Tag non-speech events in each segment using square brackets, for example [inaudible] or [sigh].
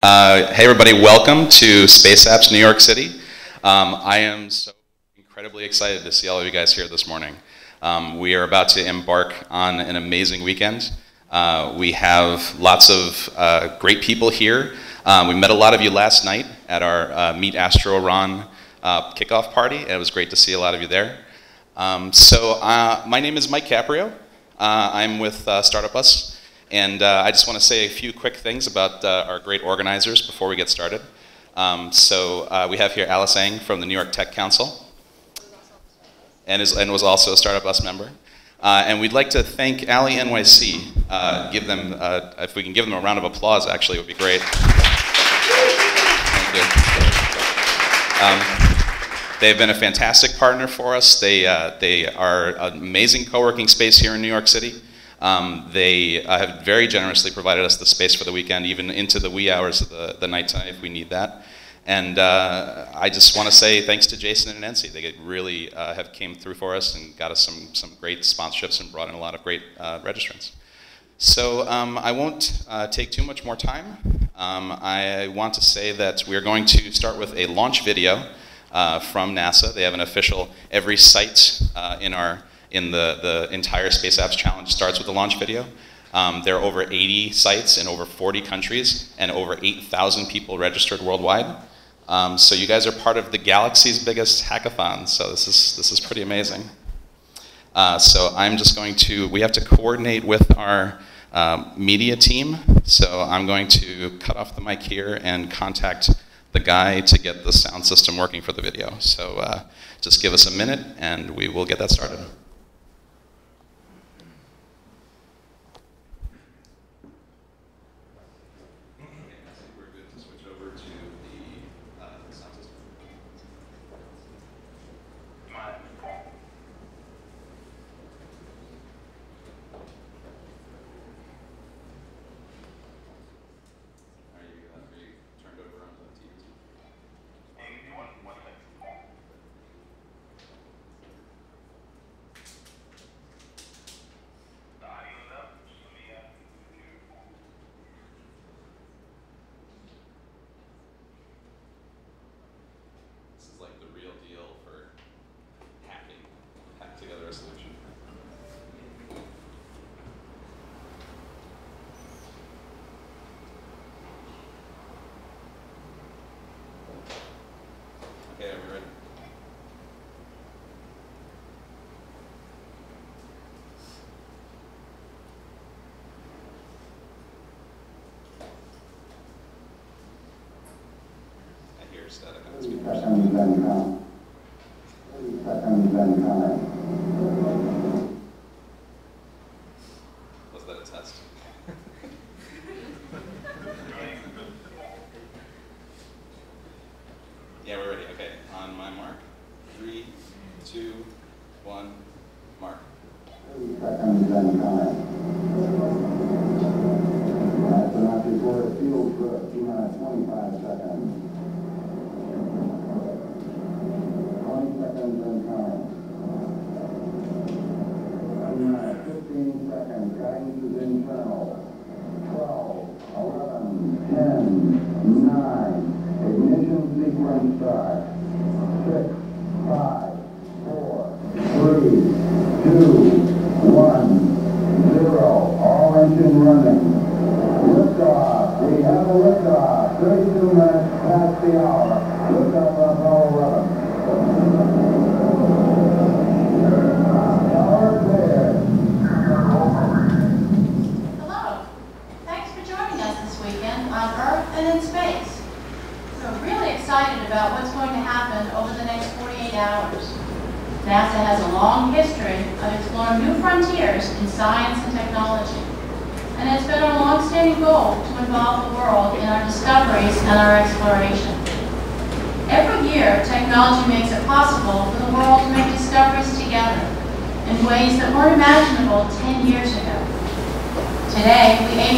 Uh, hey everybody, welcome to Space Apps New York City. Um, I am so incredibly excited to see all of you guys here this morning. Um, we are about to embark on an amazing weekend. Uh, we have lots of uh, great people here. Um, we met a lot of you last night at our uh, Meet Astro Ron uh, kickoff party. It was great to see a lot of you there. Um, so my name is Mike Caprio. I'm with Startup Bus. And uh, I just want to say a few quick things about uh, our great organizers before we get started. Um, so uh, we have here Alice Eng from the New York Tech Council, and, is, and was also a Startup Bus member. Uh, and we'd like to thank Alley NYC. Uh, give them, uh, if we can give them a round of applause, actually, it would be great. Thank you. Um, they've been a fantastic partner for us. They, they are an amazing co-working space here in New York City. Um, they uh, have very generously provided us the space for the weekend, even into the wee hours of the, the night time if we need that. And uh, I just want to say thanks to Jason and Nancy. They really uh, have came through for us and got us some, some great sponsorships and brought in a lot of great uh, registrants. So um, I won't uh, take too much more time. Um, I want to say that we're going to start with a launch video uh, from NASA. They have an official, every site in our in the, the entire Space Apps Challenge starts with the launch video. Um, there are over 80 sites in over 40 countries and over 8,000 people registered worldwide. Um, so you guys are part of the galaxy's biggest hackathon, so this is, this is pretty amazing. Uh, so I'm just going to, we have to coordinate with our um, media team, so I'm going to cut off the mic here and contact the guy to get the sound system working for the video. So uh, just give us a minute and we will get that started.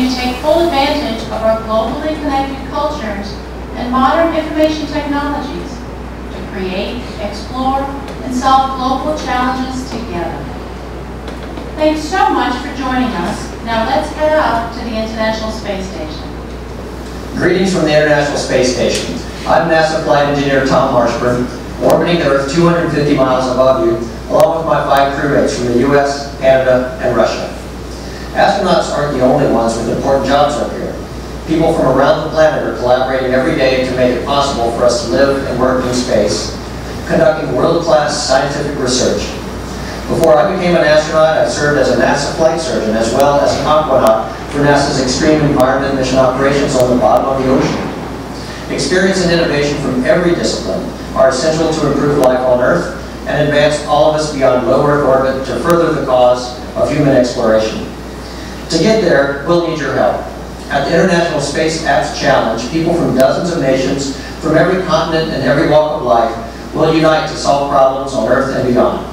We to take full advantage of our globally connected cultures and modern information technologies to create, explore, and solve global challenges together. Thanks so much for joining us. Now let's head up to the International Space Station. Greetings from the International Space Station. I'm NASA flight engineer Tom Marshburn, orbiting the Earth 250 miles above you, along with my five crewmates from the US, Canada, and Russia. Astronauts aren't the only ones with important jobs up here. People from around the planet are collaborating every day to make it possible for us to live and work in space, conducting world-class scientific research. Before I became an astronaut, I served as a NASA flight surgeon as well as an aquanaut for NASA's Extreme Environment Mission Operations on the bottom of the ocean. Experience and innovation from every discipline are essential to improve life on Earth and advance all of us beyond low Earth orbit to further the cause of human exploration. To get there, we'll need your help. At the International Space Apps Challenge, people from dozens of nations, from every continent and every walk of life, will unite to solve problems on Earth and beyond.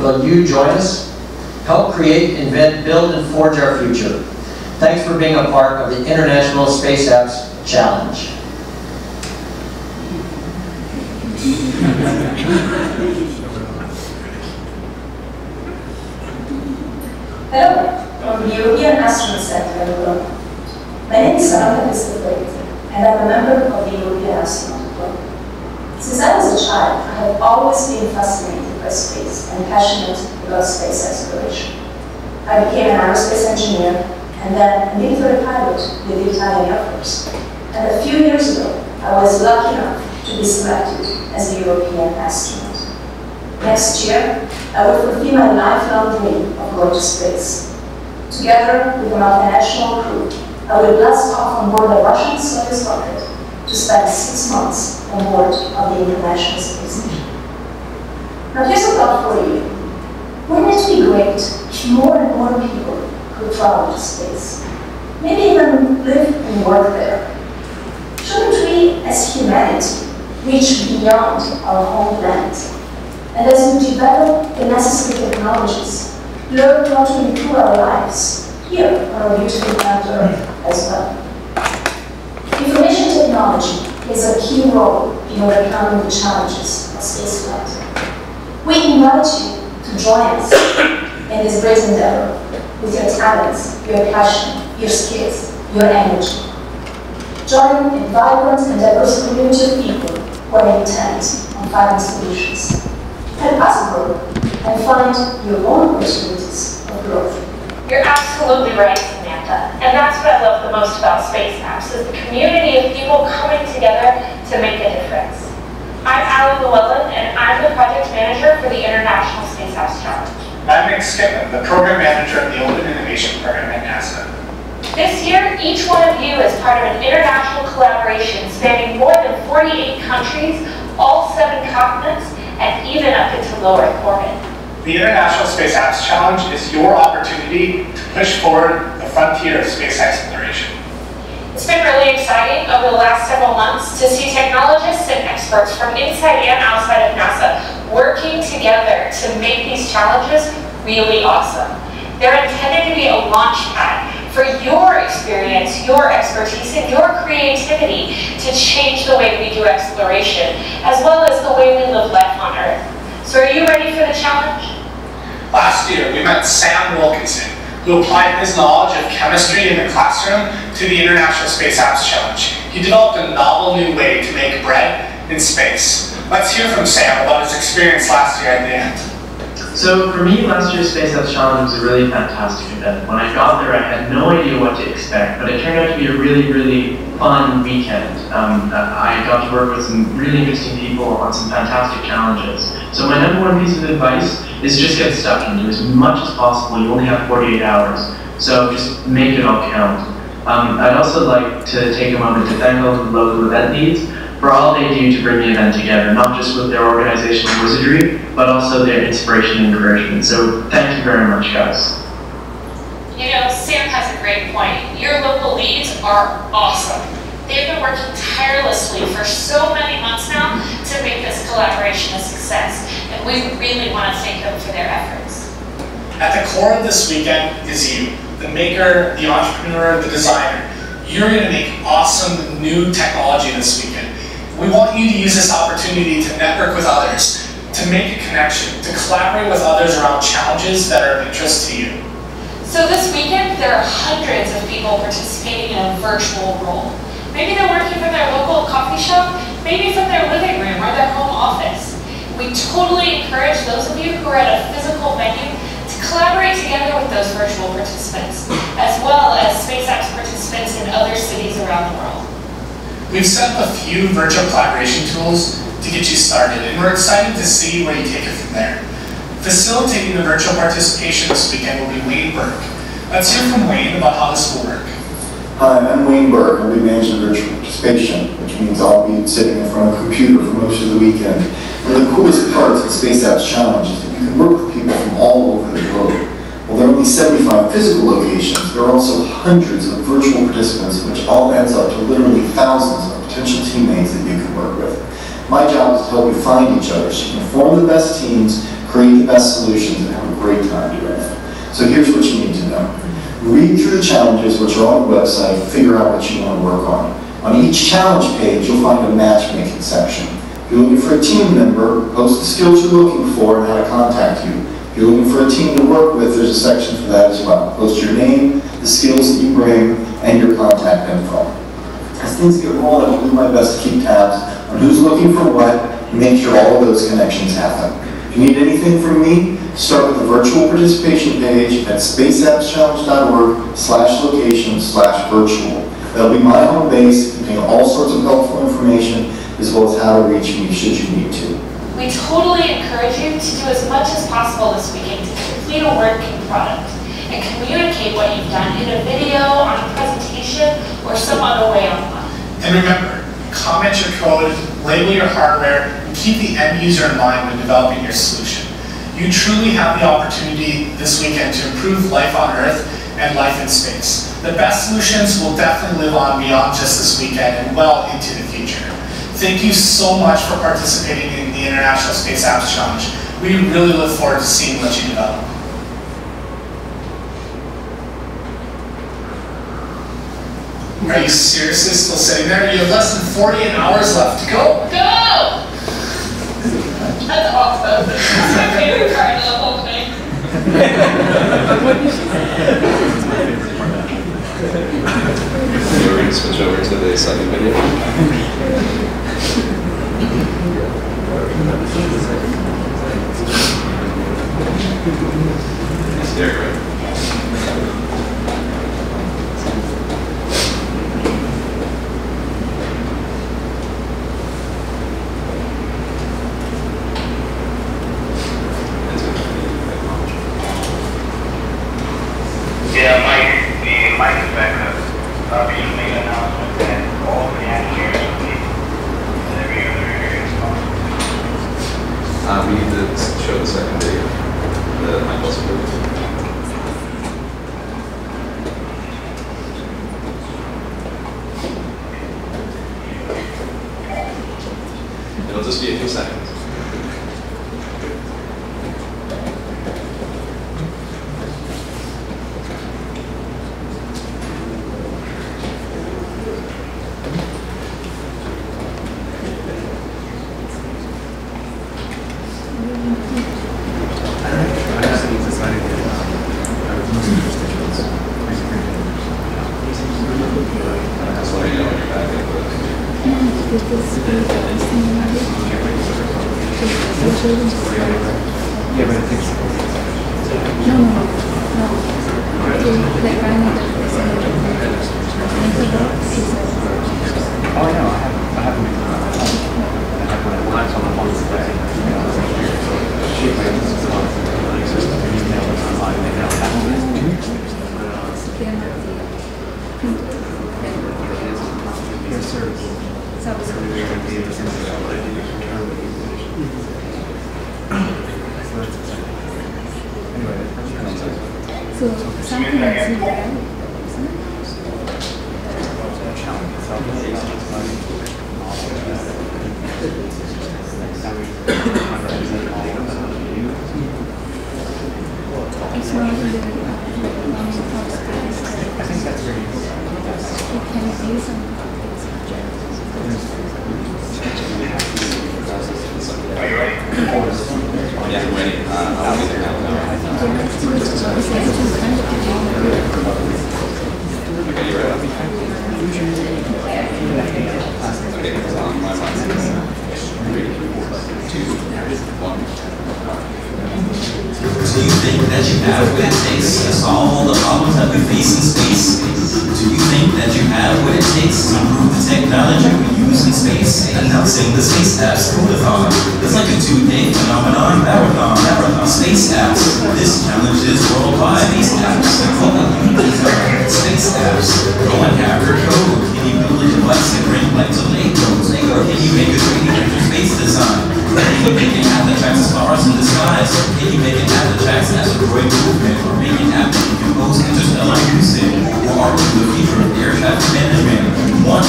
Will you join us? Help create, invent, build, and forge our future. Thanks for being a part of the International Space Apps Challenge. Hello, from the European Astronaut Center in Rome. My name is Samantha Cristoforetti, and I'm a member of the European Astronaut Club. Since I was a child, I have always been fascinated by space and passionate about space exploration. I became an aerospace engineer and then a military pilot with the Italian Air Force. And a few years ago, I was lucky enough to be selected as a European astronaut. Next year, I will fulfill my lifelong dream of going to space. Together with a multinational crew, I will blast off on board a Russian Soyuz rocket to spend six months on board of the International Space Station. Now here's a thought for you. Wouldn't it be great if more and more people could travel to space. Maybe even live and work there. Shouldn't we, as humanity, reach beyond our home planet? And as we develop the necessary technologies, learn how to improve our lives here on our beautiful planet Earth as well. Information technology plays a key role in overcoming the challenges of spaceflight. We invite you to join us in this great endeavor with your talents, your passion, your skills, your energy. Join a vibrant and diverse community of people who are intent on finding solutions. Help us grow and find your own opportunities of growth. You're absolutely right, Samantha. And that's what I love the most about Space Apps, is the community of people coming together to make a difference. I'm Ali Llewellyn, and I'm the project manager for the International Space Apps Challenge. I'm Nick Skytland, the Program Manager of the Open Innovation Program at NASA. This year, each one of you is part of an international collaboration spanning more than 48 countries, all seven continents, and even up into low Earth orbit. The International Space Apps Challenge is your opportunity to push forward the frontier of space exploration. It's been really exciting over the last several months to see technologists and experts from inside and outside of NASA working together to make these challenges really awesome. They're intended to be a launch pad for your experience, your expertise, and your creativity to change the way we do exploration, as well as the way we live life on Earth. So are you ready for the challenge? Last year, we met Sam Wilkinson, who applied his knowledge of chemistry in the classroom to the International Space Apps Challenge. He developed a novel new way to make bread in space. Let's hear from Sam about his experience last year at the end. So for me, last year's Space Challenge was a really fantastic event. When I got there, I had no idea what to expect, but it turned out to be a really, really fun weekend. Um, I got to work with some really interesting people on some fantastic challenges. So my number one piece of advice is just get stuck and do as much as possible. You only have 48 hours, so just make it all count. Um, I'd also like to take a moment to thank all the local event leads for all they do to bring the event together, not just with their organizational wizardry, but also their inspiration and encouragement. So thank you very much, guys. You know, Sam has a great point. Your local leads are awesome. They've been working tirelessly for so many months now to make this collaboration a success, and we really want to thank them for their efforts. At the core of this weekend is you, the maker, the entrepreneur, the designer. You're going to make awesome new technology this weekend. We want you to use this opportunity to network with others, to make a connection, to collaborate with others around challenges that are of interest to you. So this weekend, there are hundreds of people participating in a virtual role. Maybe they're working from their local coffee shop, maybe from their living room or their home office. We totally encourage those of you who are at a physical venue to collaborate together with those virtual participants, as well as Space Apps participants in other cities around the world. We've set up a few virtual collaboration tools to get you started, and we're excited to see where you take it from there. Facilitating the virtual participation this weekend will be Wayne Burke. Let's hear from Wayne about how this will work. Hi, I'm Wayne Burke. I'll be managing virtual participation, which means I'll be sitting in front of a computer for most of the weekend. Of the coolest parts of Space Apps Challenge is that you can work with people from all over the globe. While there are only 75 physical locations, there are also hundreds of virtual participants, which all adds up to literally thousands of potential teammates that you can work with. My job is to help you find each other so you can form the best teams, create the best solutions, and have a great time doing it. So here's what you need to know. Read through the challenges which are on the website, figure out what you want to work on. On each challenge page, you'll find a matchmaking section. If you're looking for a team member, post the skills you're looking for and how to contact you. If you're looking for a team to work with, there's a section for that as well. Post your name, the skills that you bring, and your contact info. As things get rolling, I'll do my best to keep tabs on who's looking for what, and make sure all of those connections happen. If you need anything from me, start with the virtual participation page at spaceappschallenge.org slash location slash virtual. That'll be my home base, containing all sorts of helpful information, as well as how to reach me should you need to. We totally encourage you to do as much as possible this weekend to complete a working product and communicate what you've done in a video, on a presentation, or some other way online. And remember, comment your code, label your hardware, and keep the end user in mind when developing your solution. You truly have the opportunity this weekend to improve life on Earth and life in space. The best solutions will definitely live on beyond just this weekend and well into the future. Thank you so much for participating in the International Space Apps Challenge. We really look forward to seeing what you develop. Are you seriously still sitting there? You have less than 48 hours left to go. Go! That's awesome. That's my favorite part of the whole thing. So we're gonna switch over to the second video. Yes, Derek, right?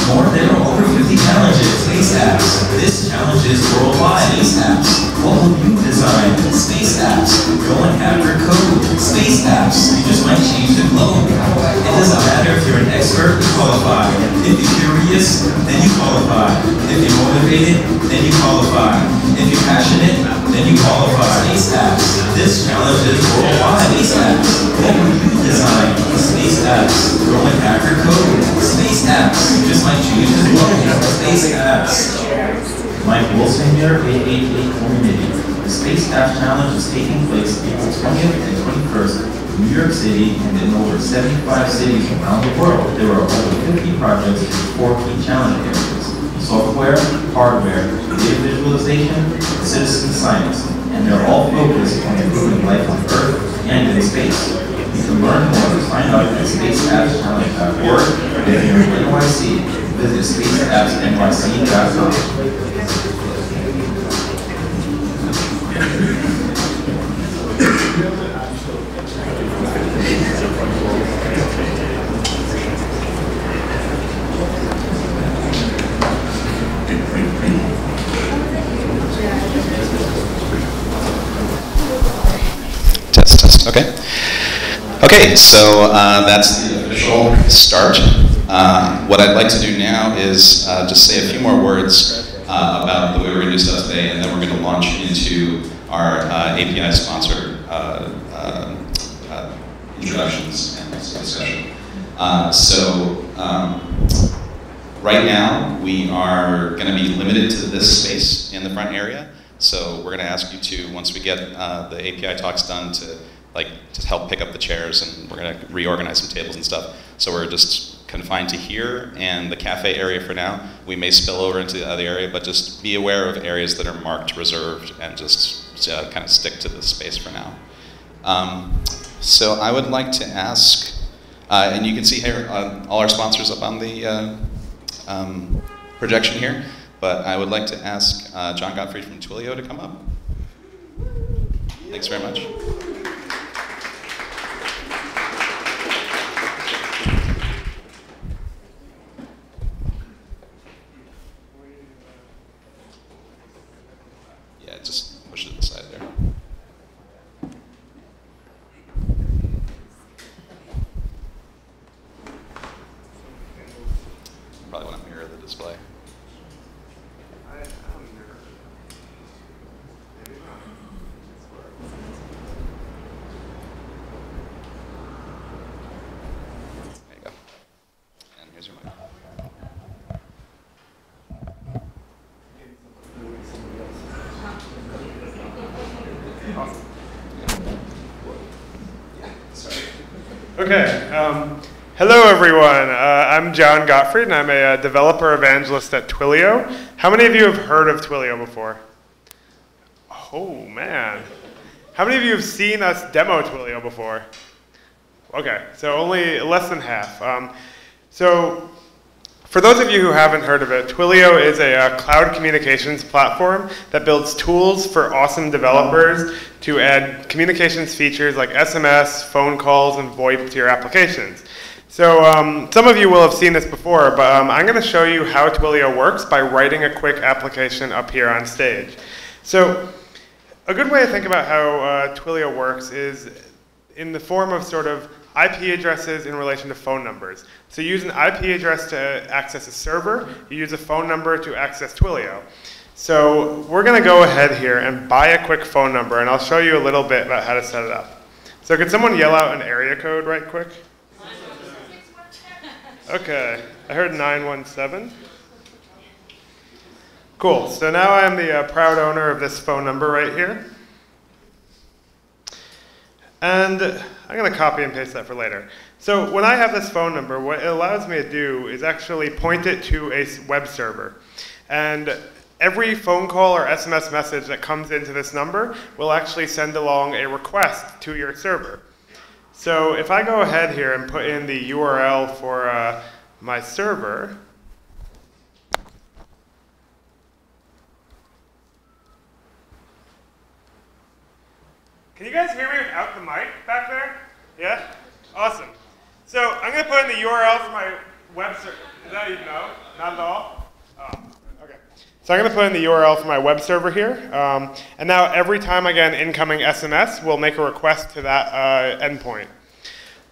More? There 888 Community. The Space Apps Challenge is taking place April 20th and 21st in New York City and in over 75 cities around the world. There are over 50 projects in four key challenge areas. Software, hardware, data visualization, citizen science. And they're all focused on improving life on Earth and in space. You can learn more and sign up at spaceappschallenge.org. If you're in NYC, visit spaceappsnyc.com. Test, test, okay. Okay, so uh, that's the official start. Uh, what I'd like to do now is uh, just say a few more words uh, about the way we're going to do stuff today, and then we're going to launch into our uh, API sponsor uh, uh, uh, introductions and discussion. So, um, Right now, we are going to be limited to this space in the front area. So we're going to ask you to, once we get uh, the API talks done, to like to help pick up the chairs, and we're going to reorganize some tables and stuff. So we're just confined to here and the cafe area for now. We may spill over into the other area, but just be aware of areas that are marked reserved and just uh, kind of stick to this space for now. Um, so I would like to ask, uh, and you can see here uh, all our sponsors up on the uh, um, projection here, but I would like to ask uh, Jon Gottfried from Twilio to come up. Thanks very much. Yeah, just push it to the side there. Probably want to mirror the display. There you go. And here's your mic. Okay. Um, hello, everyone. Uh, I'm Jon Gottfried, and I'm a uh, developer evangelist at Twilio. How many of you have heard of Twilio before? Oh, man. How many of you have seen us demo Twilio before? Okay, so only less than half. Um, so for those of you who haven't heard of it, Twilio is a uh, cloud communications platform that builds tools for awesome developers to add communications features like SMS, phone calls, and VoIP to your applications. So um, some of you will have seen this before, but um, I'm going to show you how Twilio works by writing a quick application up here on stage. So a good way to think about how uh, Twilio works is in the form of sort of IP addresses in relation to phone numbers. So you use an IP address to access a server, you use a phone number to access Twilio. So we're going to go ahead here and buy a quick phone number, and I'll show you a little bit about how to set it up. So could someone yell out an area code right quick? Okay, I heard 917. Cool, so now I'm the uh, proud owner of this phone number right here. And I'm going to copy and paste that for later. So when I have this phone number, what it allows me to do is actually point it to a web server. And every phone call or SMS message that comes into this number will actually send along a request to your server. So if I go ahead here and put in the URL for uh, my server, Can you guys hear me without the mic back there? Yeah? Awesome. So I'm going to put in the URL for my web server. Is that even no? Not at all? Oh, okay. So I'm going to put in the URL for my web server here. Um, and now every time I get an incoming SMS, we'll make a request to that uh, endpoint.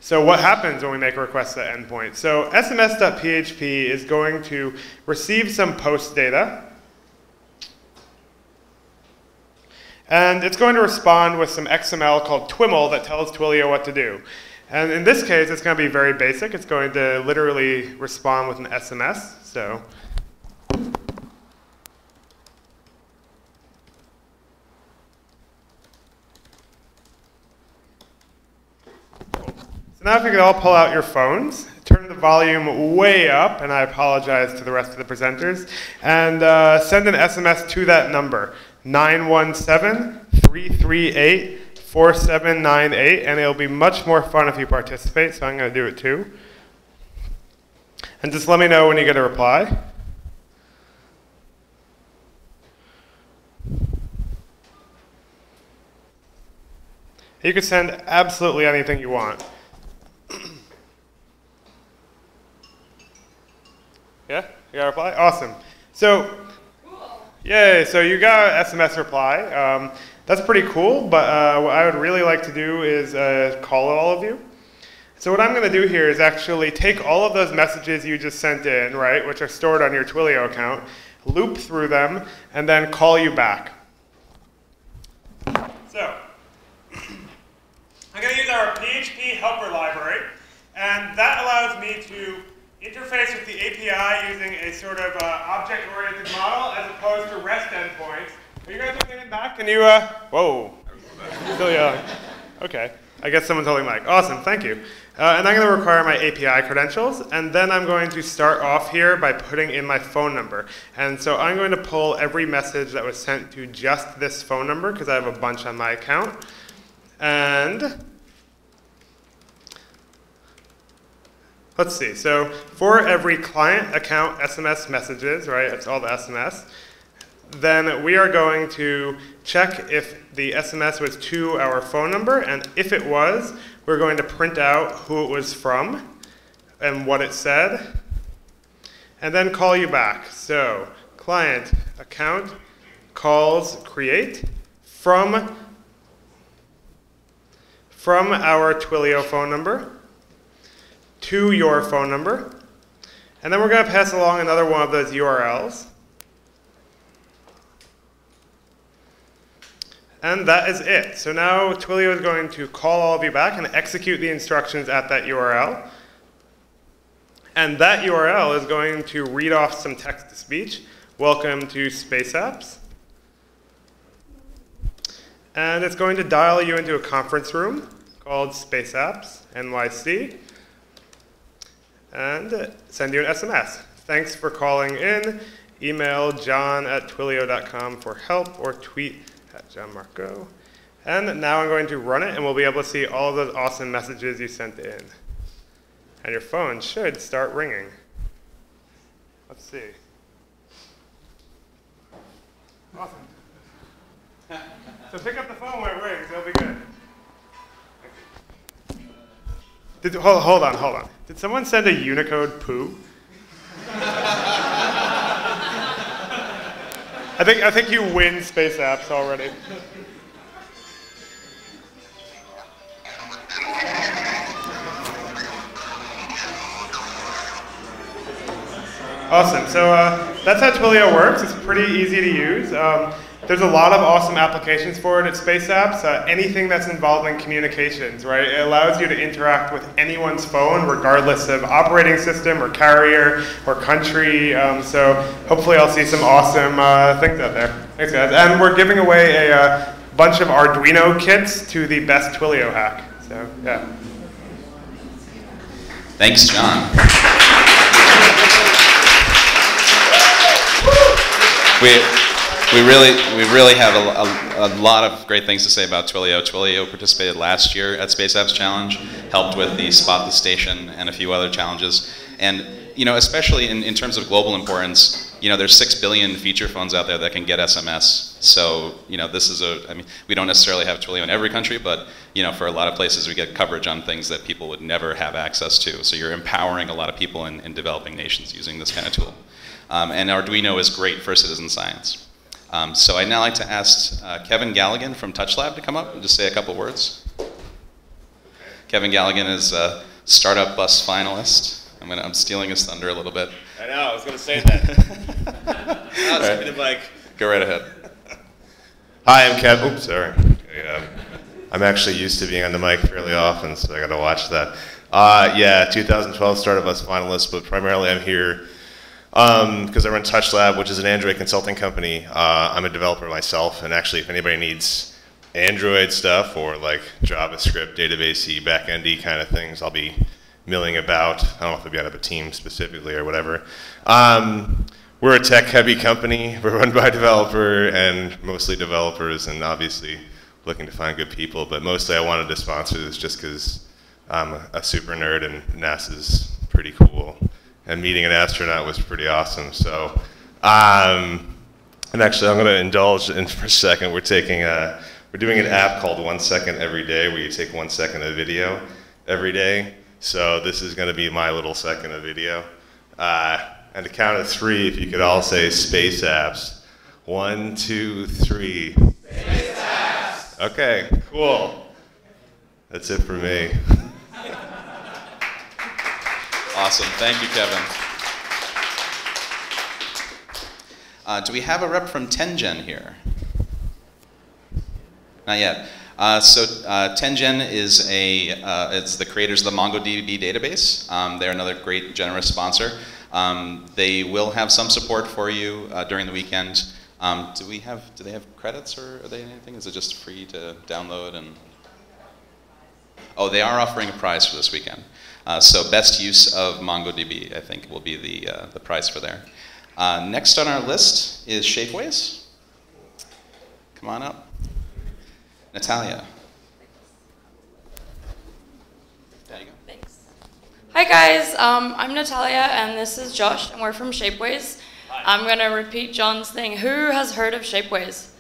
So what happens when we make a request to that endpoint? So sms.php is going to receive some post data. And it's going to respond with some XML called TwiML that tells Twilio what to do. And in this case, it's going to be very basic. It's going to literally respond with an SMS. So now if you could all pull out your phones, turn the volume way up, and I apologize to the rest of the presenters, and uh, send an SMS to that number, 917-338-4798, and it'll be much more fun if you participate, so I'm going to do it too. And just let me know when you get a reply. You can send absolutely anything you want. [clears throat] Yeah? You got a reply? Awesome. So, yay, so you got SMS reply. Um, that's pretty cool, but uh, what I would really like to do is uh, call all of you. So what I'm going to do here is actually take all of those messages you just sent in, right, which are stored on your Twilio account, loop through them, and then call you back. So, [clears throat] I'm going to use our PHP helper library, and that allows me to interface with the API using a sort of uh, object-oriented model as opposed to REST endpoints. Are you guys looking back? Can you, uh, whoa, still young. Okay, I guess someone's holding mic. Awesome, thank you. Uh, and I'm going to require my API credentials, and then I'm going to start off here by putting in my phone number. And so I'm going to pull every message that was sent to just this phone number, because I have a bunch on my account. And Let's see. So for every client account SMS messages, right, it's all the SMS, then we are going to check if the SMS was to our phone number, and if it was, we're going to print out who it was from and what it said, and then call you back. So client account calls create from, from our Twilio phone number to your phone number. And then we're going to pass along another one of those URLs. And that is it. So now Twilio is going to call all of you back and execute the instructions at that URL. And that URL is going to read off some text-to-speech. Welcome to Space Apps. And it's going to dial you into a conference room called Space Apps NYC and send you an SMS. Thanks for calling in. Email john at twilio.com for help or tweet at jonmarkgo. And now I'm going to run it and we'll be able to see all those awesome messages you sent in. And your phone should start ringing. Let's see. Awesome. [laughs] so pick up the phone when it rings, it'll be good. Did, hold, hold on, hold on. Did someone send a Unicode poo? I think, I think you win space apps already. Awesome. So uh, that's how Twilio works. It's pretty easy to use. Um, there's a lot of awesome applications for it at Space Apps. Uh, anything that's involved in communications, right? It allows you to interact with anyone's phone, regardless of operating system or carrier or country. Um, so hopefully I'll see some awesome uh, things out there. Thanks, guys. And we're giving away a uh, bunch of Arduino kits to the best Twilio hack. So yeah. Thanks, John. We, we really, we really have a, a, a, lot of great things to say about Twilio. Twilio participated last year at Space Apps Challenge, helped with the Spot the Station and a few other challenges. And you know, especially in, in terms of global importance, you know, there's six billion feature phones out there that can get SMS. So, you know, this is a, I mean, we don't necessarily have Twilio in every country, but, you know, for a lot of places we get coverage on things that people would never have access to. So you're empowering a lot of people in, in developing nations using this kind of tool. Um, and Arduino is great for citizen science. Um, so I'd now like to ask uh, Kevin Galligan from TouchLab to come up and just say a couple words. Kevin Galligan is a startup bus finalist. I'm, gonna, I'm stealing his thunder a little bit. I know, I was going to say that. [laughs] I was right. the mic. Go right ahead. Hi, I'm Kevin. Oops, sorry. Okay, um, I'm actually used to being on the mic fairly often, so I got to watch that. Uh, yeah, 2012 Startup Bus finalist, but primarily I'm here because um, I run TouchLab, which is an Android consulting company. Uh, I'm a developer myself, and actually, if anybody needs Android stuff or like JavaScript, databasey, backendy kind of things, I'll be milling about. I don't know if I'll be out of a team specifically or whatever. Um, we're a tech-heavy company. [laughs] We're run by a developer and mostly developers, and obviously looking to find good people. But mostly, I wanted to sponsor this just because I'm a super nerd, and NASA's pretty cool. And meeting an astronaut was pretty awesome. So, um, and actually, I'm going to indulge in [laughs] for a second. We're taking a, we're doing an app called One Second Every Day, where you take one second of video every day. So this is going to be my little second of video. Uh, and to count of three, if you could all say space apps. One, two, three. Space apps. Okay, cool. That's it for me. [laughs] awesome. Thank you, Kevin. Uh, do we have a rep from 10gen here? Not yet. Uh, so uh, 10gen is a uh, it's the creators of the MongoDB database. Um, they're another great generous sponsor. Um, they will have some support for you uh, during the weekend. Um, do we have do they have credits or are they anything? Is it just free to download and? Oh, they are offering a prize for this weekend. Uh, so best use of MongoDB, I think, will be the uh, the prize for there. next on our list is Shapeways. Come on up. Natalia. There you go. Thanks. Hi guys, um, I'm Natalia and this is Josh and we're from Shapeways. Hi. I'm going to repeat John's thing. Who has heard of Shapeways?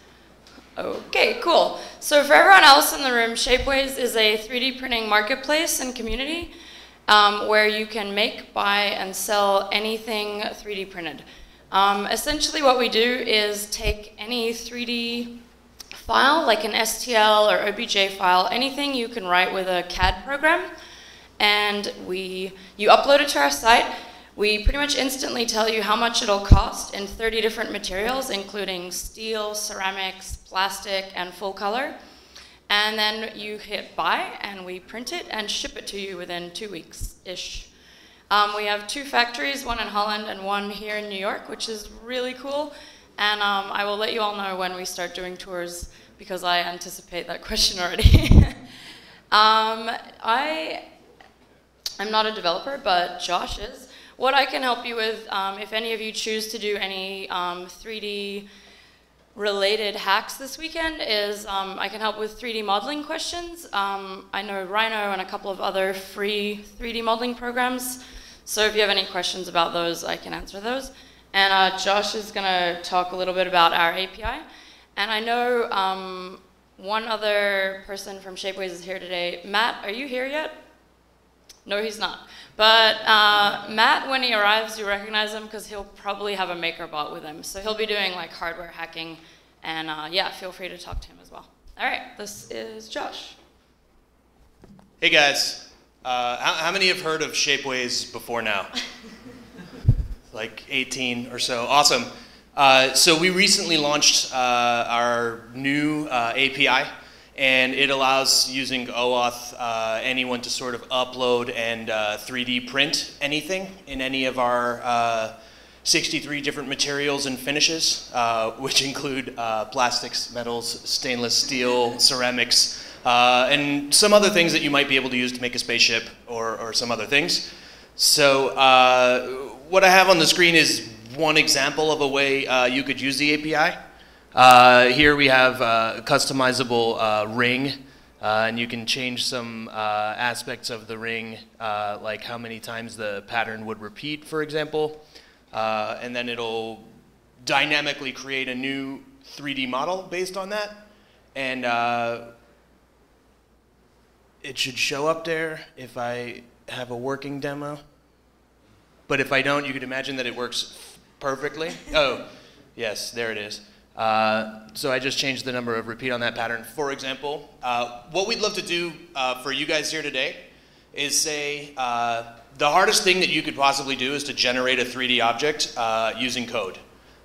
Okay, cool. So for everyone else in the room, Shapeways is a 3D printing marketplace and community um, where you can make, buy, and sell anything 3D printed. Um, essentially what we do is take any 3D file, like an STL or OBJ file, anything you can write with a CAD program, and we, you upload it to our site. We pretty much instantly tell you how much it'll cost in 30 different materials, including steel, ceramics, plastic, and full color. And then you hit buy, and we print it and ship it to you within two weeks-ish. Um, we have two factories, one in Holland and one here in New York, which is really cool. And um, I will let you all know when we start doing tours because I anticipate that [laughs] question already. [laughs] um, I am not a developer, but Josh is. What I can help you with, um, if any of you choose to do any 3D um, related hacks this weekend is um, I can help with 3D modeling questions. Um, I know Rhino and a couple of other free 3D modeling programs. So if you have any questions about those, I can answer those. And uh, Josh is going to talk a little bit about our API. And I know um, one other person from Shapeways is here today. Matt, are you here yet? No, he's not. But uh, Matt, when he arrives, you recognize him because he'll probably have a MakerBot with him. So he'll be doing like hardware hacking. And uh, yeah, feel free to talk to him as well. All right, this is Josh. Hey guys, uh, how, how, many have heard of Shapeways before now? [laughs] like 18 or so. Awesome. Uh, so we recently launched uh, our new uh, API, and it allows using OAuth uh, anyone to sort of upload and 3D uh, print anything in any of our 63 different materials and finishes, uh, which include uh, plastics, metals, stainless steel, ceramics, uh, and some other things that you might be able to use to make a spaceship or, or some other things. So uh, what I have on the screen is one example of a way uh, you could use the API. Uh, here we have a customizable ring uh, and you can change some uh, aspects of the ring, uh, like how many times the pattern would repeat, for example. Uh, and then it'll dynamically create a new 3D model based on that. And uh, it should show up there if I have a working demo. But if I don't, you could imagine that it works perfectly. Oh, yes, there it is. Uh, so I just changed the number of repeat on that pattern. For example, uh, what we'd love to do uh, for you guys here today is say uh, the hardest thing that you could possibly do is to generate a 3D object uh, using code,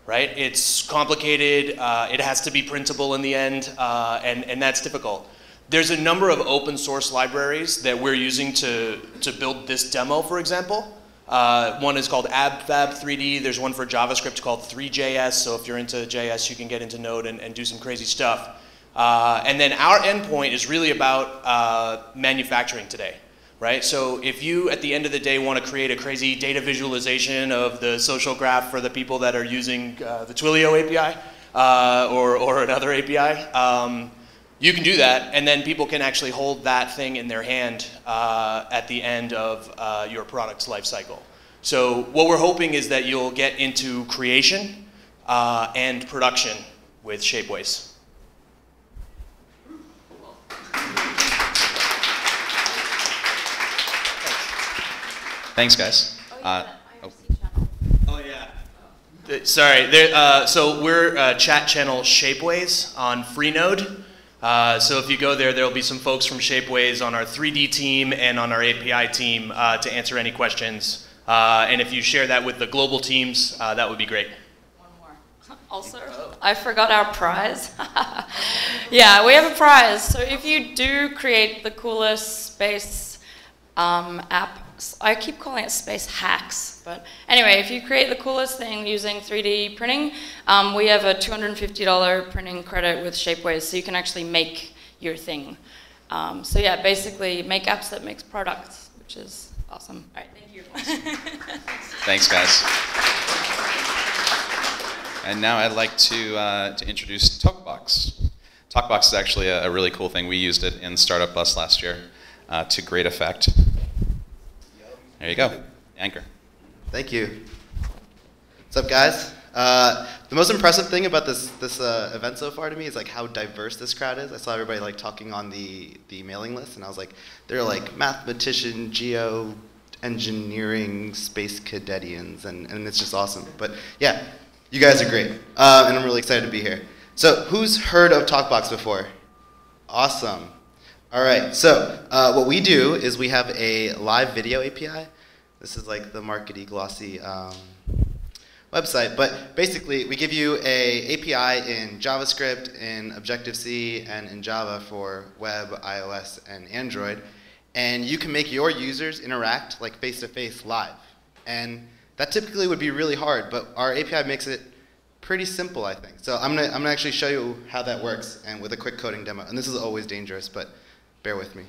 right? It's complicated, it has to be printable in the end, and, and that's difficult. There's a number of open source libraries that we're using to, to build this demo, for example. Uh, one is called AbFab3D. There's one for JavaScript called Three.js. So if you're into JS, you can get into Node and, and do some crazy stuff. Uh, and then our endpoint is really about uh, manufacturing today, right? So if you, at the end of the day, want to create a crazy data visualization of the social graph for the people that are using uh, the Twilio API uh, or, or another API, um, you can do that, and then people can actually hold that thing in their hand uh, at the end of uh, your product's life cycle. So what we're hoping is that you'll get into creation uh, and production with Shapeways. Thanks, guys. Uh, oh. oh yeah. Sorry. There, uh, so we're uh, chat channel Shapeways on Freenode. Uh, so if you go there, there will be some folks from Shapeways on our 3D team and on our API team uh, to answer any questions. Uh, and if you share that with the global teams, uh, that would be great. One more. [laughs] Also, I forgot our prize. [laughs] yeah, we have a prize. So if you do create the coolest space um, app I keep calling it space hacks, but anyway, if you create the coolest thing using 3D printing, um, we have a $250 printing credit with Shapeways, so you can actually make your thing. Um, so yeah, basically make apps that makes products, which is awesome. All right, thank you. [laughs] Thanks, guys. And now I'd like to, uh, to introduce TokBox. TokBox is actually a, a, really cool thing. We used it in Startup Bus last year uh, to great effect. There you go, Ankur. Thank you. What's up, guys? Uh, the most impressive thing about this this uh, event so far to me is like how diverse this crowd is. I saw everybody like talking on the the mailing list, and I was like, they're like mathematician, geo, engineering, space cadetians, and and it's just awesome. But yeah, you guys are great, uh, and I'm really excited to be here. So who's heard of TokBox before? Awesome. All right, so uh, what we do is we have a live video API. This is like the markety glossy um, website, but basically we give you a API in JavaScript, in Objective-C, and in Java for web, iOS, and Android, and you can make your users interact like face-to-face -face live. And that typically would be really hard, but our API makes it pretty simple, I think. So I'm gonna, I'm gonna actually show you how that works and with a quick coding demo. And this is always dangerous, but Bear with me.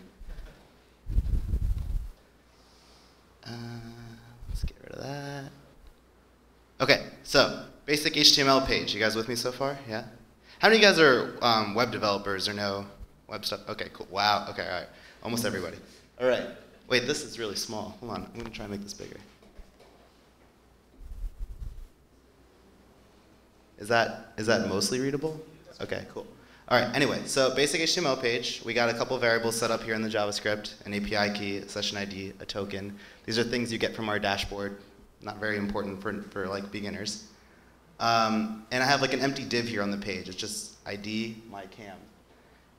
Uh, let's get rid of that. Okay, so basic HTML page. You guys with me so far? Yeah? How many of you guys are um, web developers or know web stuff? Okay, cool. Wow. Okay, all right. Almost everybody. All right. Wait, this is really small. Hold on. I'm going to try and make this bigger. Is that, is that mostly readable? Okay, cool. All right, anyway, so basic HTML page. We got a couple variables set up here in the JavaScript, an API key, a session ID, a token. These are things you get from our dashboard. Not very important for, for like beginners. Um, and I have like an empty div here on the page. It's just ID my cam.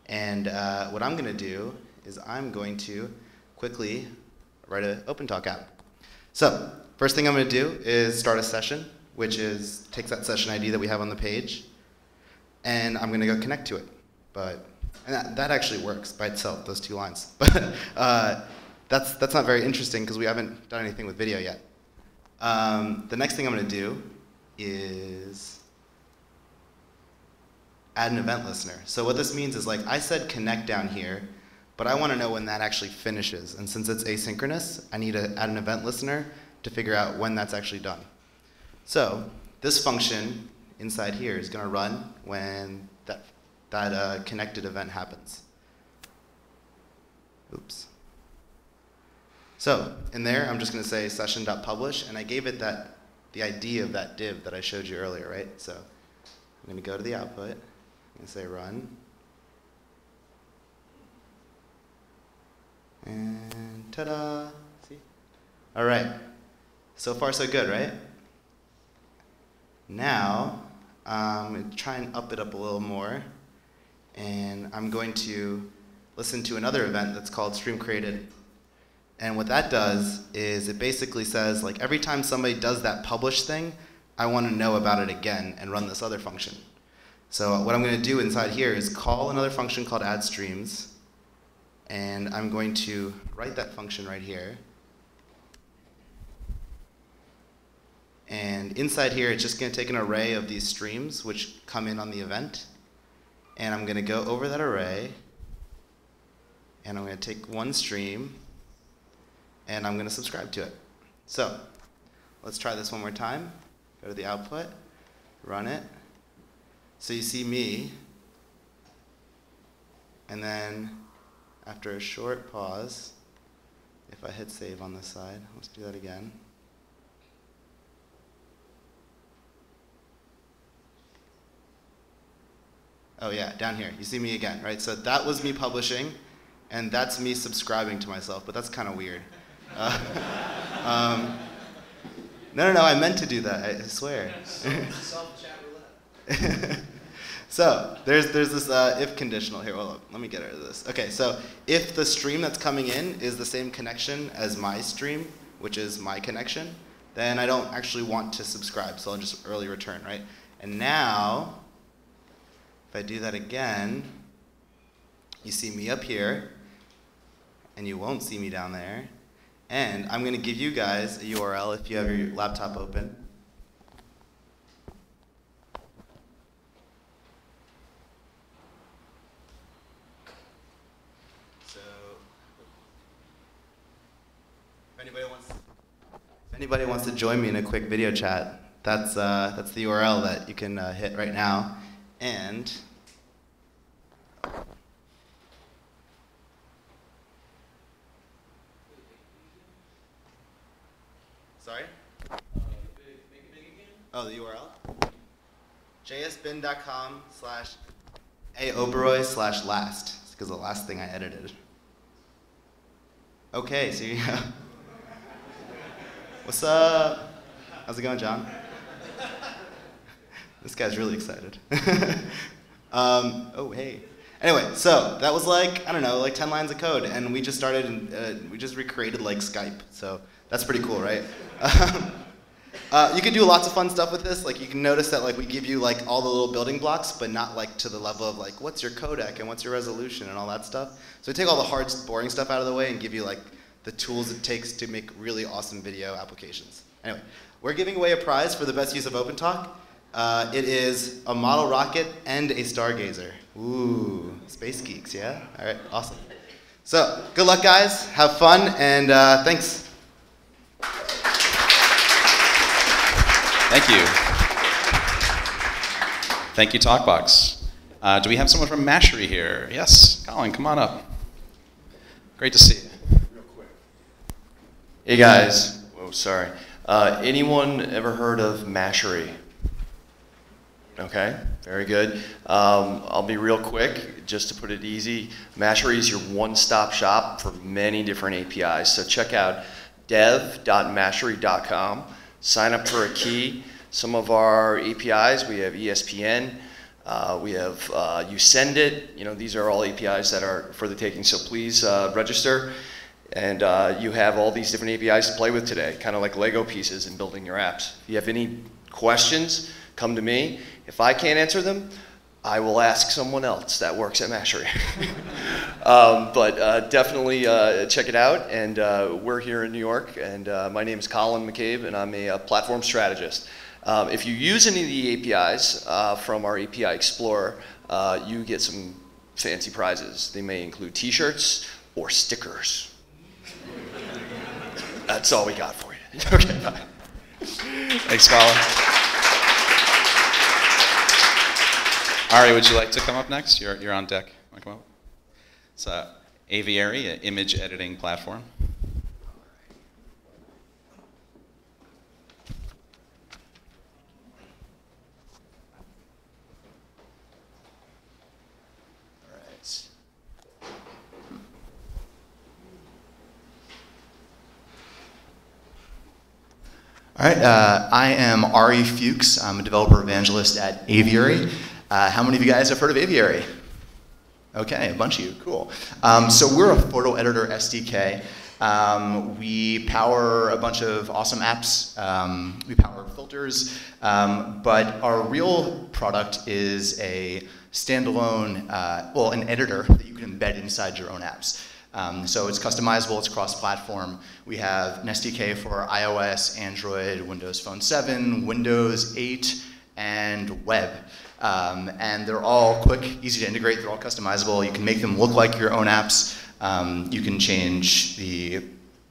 And uh, what I'm gonna do is I'm going to quickly write an OpenTok app. So first thing I'm gonna do is start a session, which is takes that session ID that we have on the page, and I'm going to go connect to it. But that, that actually works by itself, those two lines. [laughs] But uh, that's, that's not very interesting because we haven't done anything with video yet. Um, the next thing I'm going to do is add an event listener. So what this means is like I said connect down here, but I want to know when that actually finishes. And since it's asynchronous, I need to add an event listener to figure out when that's actually done. So this function inside here is going to run when that, that uh, connected event happens. Oops. So in there, I'm just going to say session.publish, and I gave it that the ID of that div that I showed you earlier, right? So I'm going to go to the output and say run. And ta-da! See? All right. So far, so good, right? Now, Um, to try and up it up a little more. And I'm going to listen to another event that's called Stream Created. And what that does is it basically says, like, every time somebody does that publish thing, I want to know about it again and run this other function. So what I'm going to do inside here is call another function called add streams. And I'm going to write that function right here. And inside here, it's just going to take an array of these streams, which come in on the event. And I'm going to go over that array. And I'm going to take one stream. And I'm going to subscribe to it. So let's try this one more time. Go to the output, run it. So you see me. And then after a short pause, if I hit save on this side, let's do that again. Oh yeah, down here. You see me again, right? So that was me publishing, and that's me subscribing to myself, but that's kind of weird. Uh, [laughs] um, no, no, no, I meant to do that, I swear. [laughs] so there's, there's this uh, if conditional here. Well, let me get rid of this. Okay, so if the stream that's coming in is the same connection as my stream, which is my connection, then I don't actually want to subscribe, so I'll just early return, right? And now, if I do that again, you see me up here, and you won't see me down there. And I'm going to give you guys a URL if you have your laptop open. So, if anybody wants, if anybody wants to join me in a quick video chat, that's uh, that's the URL that you can uh, hit right now. And Sorry? Oh, the URL? jsbin.com slash aoberoi slash last. because the last thing I edited. Okay, so you go. [laughs] What's up? How's it going, John? This guy's really excited. [laughs] um, oh, hey. Anyway, so that was like, I don't know, like 10 lines of code, and we just started, and, uh, we just recreated like Skype, so that's pretty cool, right? [laughs] uh, you can do lots of fun stuff with this. Like you can notice that like we give you like all the little building blocks, but not like to the level of like what's your codec and what's your resolution and all that stuff. So we take all the hard, boring stuff out of the way and give you like the tools it takes to make really awesome video applications. Anyway, we're giving away a prize for the best use of OpenTok. Uh, it is a model rocket and a stargazer. Ooh, space geeks, yeah? All right, awesome. So, good luck, guys. Have fun, and uh, thanks. Thank you. Thank you, TokBox. Uh, do we have someone from Mashery here? Yes, Colin, come on up. Great to see you. Hey guys. Oh, sorry. Uh, anyone ever heard of Mashery? Okay, very good. Um, I'll be real quick, just to put it easy. Mashery is your one-stop shop for many different APIs. So check out dev.mashery.com. Sign up for a key. Some of our APIs, we have ESPN, uh, we have uh, YouSendIt. You know, these are all APIs that are for the taking. So please uh, register. And uh, you have all these different APIs to play with today, kind of like Lego pieces in building your apps. If you have any questions, come to me. If I can't answer them, I will ask someone else that works at Mashery. [laughs] Um, but uh, definitely uh, check it out. And uh, we're here in New York, and uh, my name is Colin McCabe, and I'm a, uh platform strategist. Um, if you use any of the APIs uh, from our API Explorer, uh, you get some fancy prizes. They may include T-shirts or stickers. [laughs] That's all we got for you. [laughs] okay, bye. Thanks, Colin. Ari, would you like to come up next? You're, you're on deck. Wanna come up? It's uh, Aviary, an image editing platform. All right, uh, I am Ari Fuchs. I'm a developer evangelist at Aviary. Uh, how many of you guys have heard of Aviary? Okay, a bunch of you, cool. Um, so we're a photo editor SDK. Um, we power a bunch of awesome apps. Um, we power filters, um, but our real product is a standalone, uh, well, an editor that you can embed inside your own apps. Um, so it's customizable, it's cross-platform. We have an SDK for iOS, Android, Windows Phone 7, Windows 8, and web. Um, and they're all quick, easy to integrate, they're all customizable. You can make them look like your own apps. Um, you can change the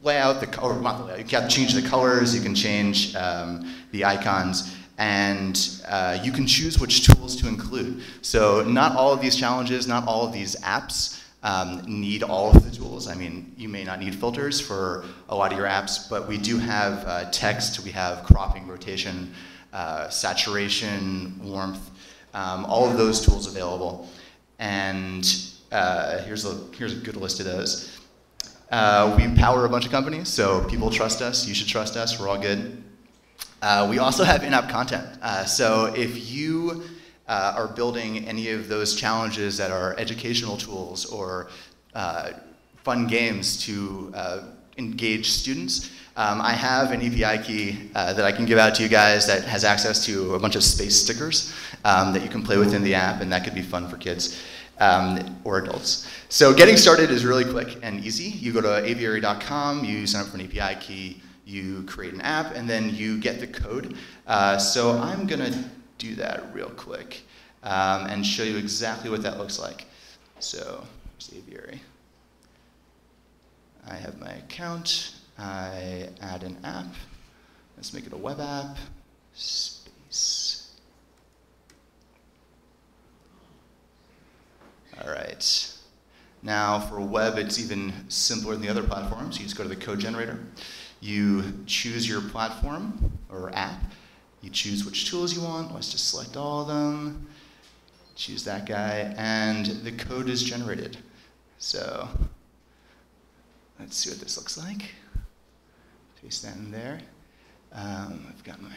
layout, the not the layout, you can change the colors, you can change um, the icons, and uh, you can choose which tools to include. So not all of these challenges, not all of these apps um, need all of the tools. I mean, you may not need filters for a lot of your apps, but we do have uh, text, we have cropping, rotation, uh, saturation, warmth, um, all of those tools available. And uh, here's, a, here's a good list of those. Uh, we power a bunch of companies, so people trust us, you should trust us, we're all good. Uh, we also have in-app content. Uh, so if you uh, are building any of those challenges that are educational tools or uh, fun games to engage students. Um, I have an API key uh, that I can give out to you guys that has access to a bunch of space stickers um, that you can play with in the app, and that could be fun for kids um, or adults. So getting started is really quick and easy. You go to aviary.com, you sign up for an API key, you create an app, and then you get the code. Uh, so I'm going to do that real quick um, and show you exactly what that looks like. So, here's Aviary. I have my account. I add an app. Let's make it a web app. Space. All right. Now for web, it's even simpler than the other platforms. You just go to the code generator. You choose your platform or app. You choose which tools you want. Let's just select all of them. Choose that guy, and the code is generated. So let's see what this looks like. Paste that in there. Um, I've got my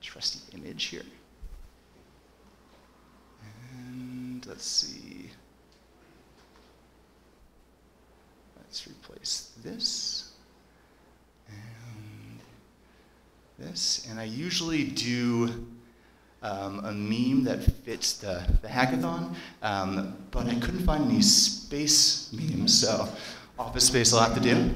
trusty image here. And let's see. Let's replace this and this. And I usually do um, a meme that fits the, the hackathon, um, but I couldn't find any space memes, so Office Space will have to do.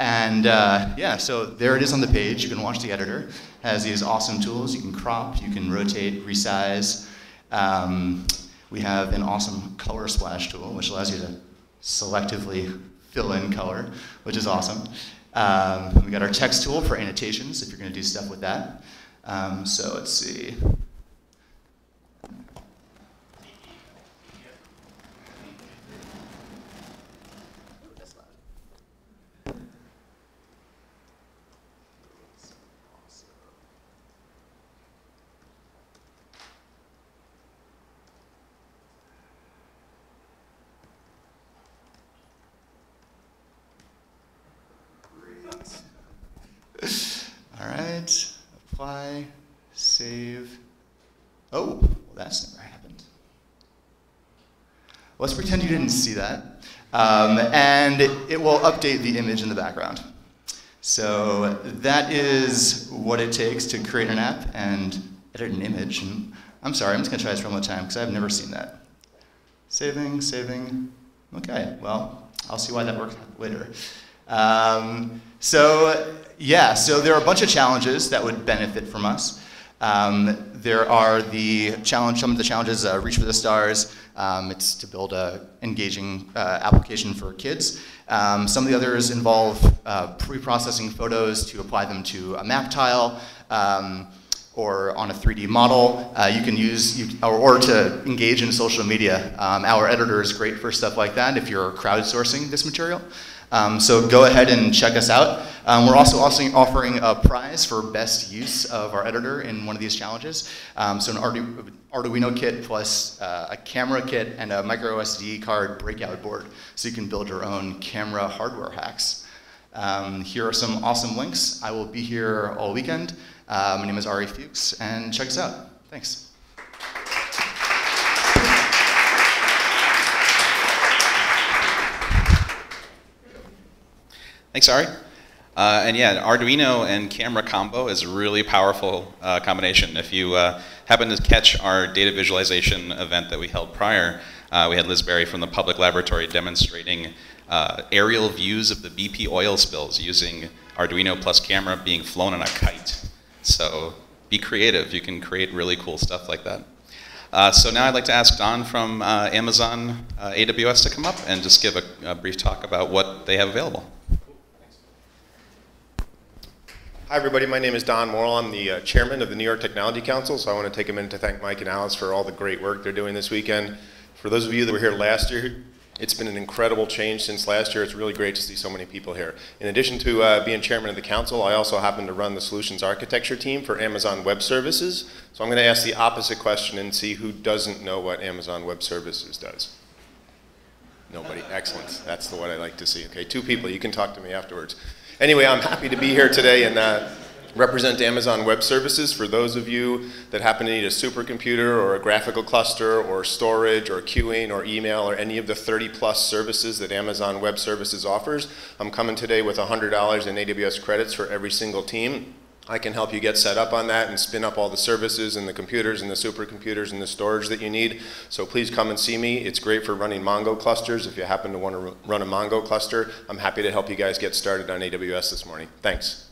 And uh, yeah, so there it is on the page. You can watch the editor. It has these awesome tools. You can crop, you can rotate, resize. Um, we have an awesome color splash tool, which allows you to selectively fill in color, which is awesome. Um, we got our text tool for annotations, if you're going to do stuff with that. Um, so let's see. All right, apply, save. Oh, well, that's never happened. Let's pretend you didn't see that. Um, and it, will update the image in the background. So that is what it takes to create an app and edit an image. And I'm sorry, I'm just gonna try this one more time because I've never seen that. Saving, saving. Okay, well, I'll see why that works later. Um, so, yeah, so there are a bunch of challenges that would benefit from us. Um, there are the challenge, some of the challenges, uh, Reach for the Stars. Um, it's to build an engaging uh, application for kids. Um, some of the others involve uh, pre-processing photos to apply them to a map tile um, or on a 3D model. Uh, you can use, you, or, or, to engage in social media. Um, our editor is great for stuff like that if you're crowdsourcing this material. Um, so go ahead and check us out. Um, we're also, also offering a prize for best use of our editor in one of these challenges. Um, so an Ardu Arduino kit plus uh, a camera kit and a micro SD card breakout board so you can build your own camera hardware hacks. Um, here are some awesome links. I will be here all weekend. Uh, my name is Ari Fuchs, and check us out. Thanks. Thanks, Ari. Uh, and yeah, Arduino and camera combo is a really powerful uh, combination. If you uh, happen to catch our data visualization event that we held prior, uh, we had Liz Barry from the Public Laboratory demonstrating uh, aerial views of the BP oil spills using Arduino plus camera being flown on a kite. So be creative. You can create really cool stuff like that. Uh, so now I'd like to ask Don from Amazon AWS to come up and just give a, a brief talk about what they have available. Hi, everybody. My name is Don Morrill. I'm the uh, chairman of the New York Technology Council, so I want to take a minute to thank Mike and Alice for all the great work they're doing this weekend. For those of you that were here last year, it's been an incredible change since last year. It's really great to see so many people here. In addition to uh, being chairman of the council, I also happen to run the solutions architecture team for Amazon Web Services. So I'm going to ask the opposite question and see who doesn't know what Amazon Web Services does. Nobody. Excellent. That's the one I like to see. Okay, two people. You can talk to me afterwards. Anyway, I'm happy to be here today and uh, represent Amazon Web Services for those of you that happen to need a supercomputer or a graphical cluster or storage or queuing or email or any of the 30 plus services that Amazon Web Services offers. I'm coming today with $100 in AWS credits for every single team. I can help you get set up on that and spin up all the services and the computers and the supercomputers and the storage that you need. So please come and see me. It's great for running Mongo clusters. If you happen to want to run a Mongo cluster, I'm happy to help you guys get started on AWS this morning. Thanks.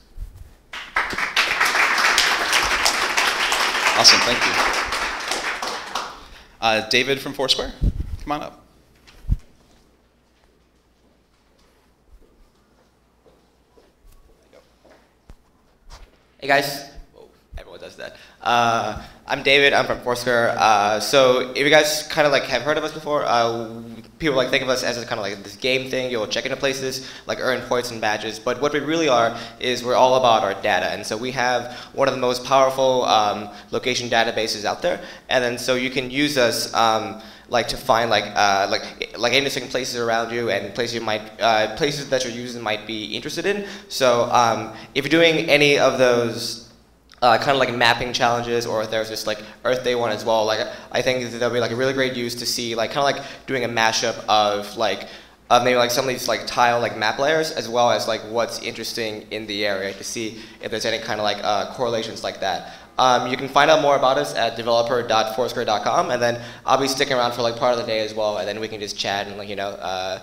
Awesome, thank you. Uh, David from Foursquare, come on up. Hey guys. Everyone does that. Uh, I'm David. I'm from Foursquare. Uh, so if you guys kind of like have heard of us before, uh, people like think of us as a kind of like this game thing. You'll check into places, like earn points and badges. But what we really are is we're all about our data. And so we have one of the most powerful um, location databases out there. And then so you can use us. Um, like to find like uh, like like interesting places around you and places you might uh, places that your users might be interested in. So um, if you're doing any of those uh, kind of like mapping challenges, or if there's this like Earth Day one as well, like I think there'll be like a really great use to see like kind of like doing a mashup of like of maybe like some of these like tile like map layers as well as like what's interesting in the area to see if there's any kind of like uh, correlations like that. Um, you can find out more about us at developer.foursquare.com, and then I'll be sticking around for like part of the day as well, and then we can just chat and like you know, uh,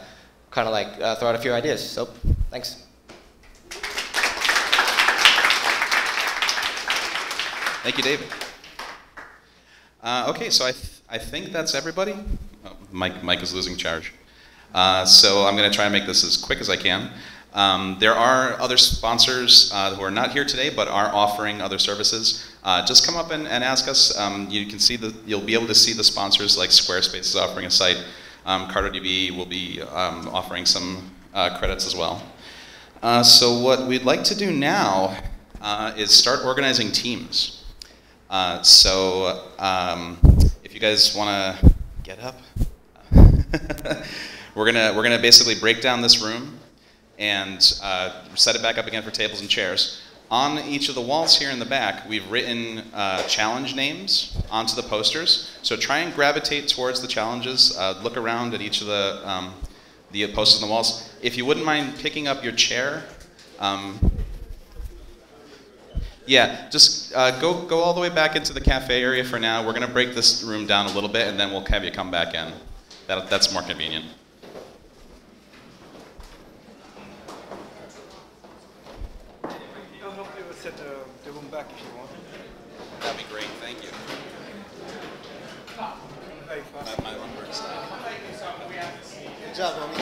kind of like uh, throw out a few ideas. So, thanks. Thank you, David. Uh, okay, so I, th I think that's everybody. Oh, Mike, Mike is losing charge. Uh, so I'm going to try and make this as quick as I can. Um, there are other sponsors uh, who are not here today but are offering other services. Uh, just come up and, and ask us. Um, you can see the, you'll be able to see the sponsors like Squarespace is offering a site. Um, CartoDB will be um, offering some uh, credits as well. Uh, so what we'd like to do now uh, is start organizing teams. Uh, so um, if you guys want to get up, [laughs] we're gonna we're gonna basically break down this room and uh, set it back up again for tables and chairs. On each of the walls here in the back, we've written uh, challenge names onto the posters. So try and gravitate towards the challenges. Uh, look around at each of the, um, the posters on the walls. If you wouldn't mind picking up your chair, um, yeah, just uh, go, go all the way back into the cafe area for now. We're going to break this room down a little bit, and then we'll have you come back in. that, that's more convenient. I'll help you with set the, the room back if you want. That'd be great, thank you. Very